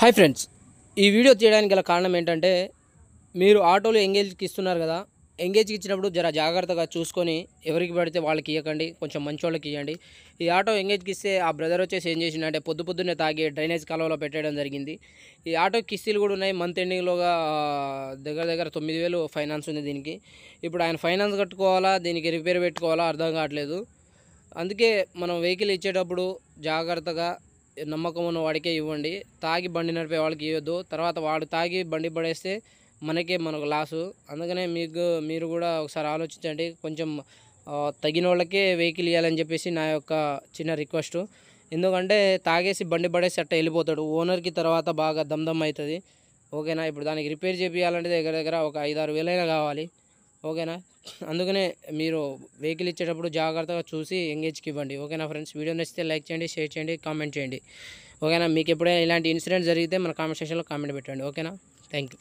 Hi friends ఈ video తీయడానికి గల కారణం ఏంటంటే మీరు ఆటోలు ఎంగేజ్కి ఇస్తున్నారు కదా ఎంగేజ్కి ఇచ్చినప్పుడు జర జాగ్రత్తగా చూసుకొని ఎవరికి పడితే వాళ్ళకి ఇవ్వకండి కొంచెం మంచి వాళ్ళకి ఇవ్వండి ఈ ఆటో ఎంగేజ్కి ఇస్తే ఆ బ్రదర్ వచ్చేసి ఏం చేసిండంటే పొద్దు పొద్దున్నే తాగి డ్రైనేజ్ కాలువలో పెట్టడం జరిగింది. ఈ ఆటో కిస్తీలు కూడా ఉన్నాయి మంత్ ఎండింగ్లోగా దగ్గర దగ్గర తొమ్మిది వేలు ఫైనాన్స్ ఉంది దీనికి. ఇప్పుడు ఆయన ఫైనాన్స్ కట్టుకోవాలా దీనికి రిపేర్ పెట్టుకోవాలా అర్థం కావట్లేదు. అందుకే మనం వెహికల్ ఇచ్చేటప్పుడు జాగ్రత్తగా నమ్మకం ఉన్న వాడికే ఇవ్వండి. తాగి బండి నడిపే వాళ్ళకి ఇవ్వద్దు తర్వాత వాడు తాగి బండి పడేస్తే మనకే మనకు లాసు. అందుకనే మీకు మీరు కూడా ఒకసారి ఆలోచించండి. కొంచెం తగిన వాళ్ళకే వెహికల్ ఇవ్వాలని చెప్పేసి నా యొక్క చిన్న రిక్వెస్ట్. ఎందుకంటే తాగేసి బండి పడేసి అట్ట వెళ్ళిపోతాడు. ఓనర్కి తర్వాత బాగా దమ్దమ్ అవుతుంది. ఓకేనా? ఇప్పుడు దానికి రిపేర్ చేపించాలంటే దగ్గర దగ్గర ఒక ఐదు ఆరు వేలైనా కావాలి. ఓకేనా? అందుకనే మీరు వెహికల్ ఇచ్చేటప్పుడు జాగ్రత్తగా చూసి ఎంగేజ్కి ఇవ్వండి. ఓకేనా ఫ్రెండ్స్? వీడియో నచ్చితే లైక్ చేయండి షేర్ చేయండి కామెంట్ చేయండి. ఓకేనా? మీకు ఎప్పుడైనా ఇలాంటి ఇన్సిడెంట్ జరిగితే మన కామెంట్ సెక్షన్లో కామెంట్ పెట్టండి. ఓకేనా? Thank you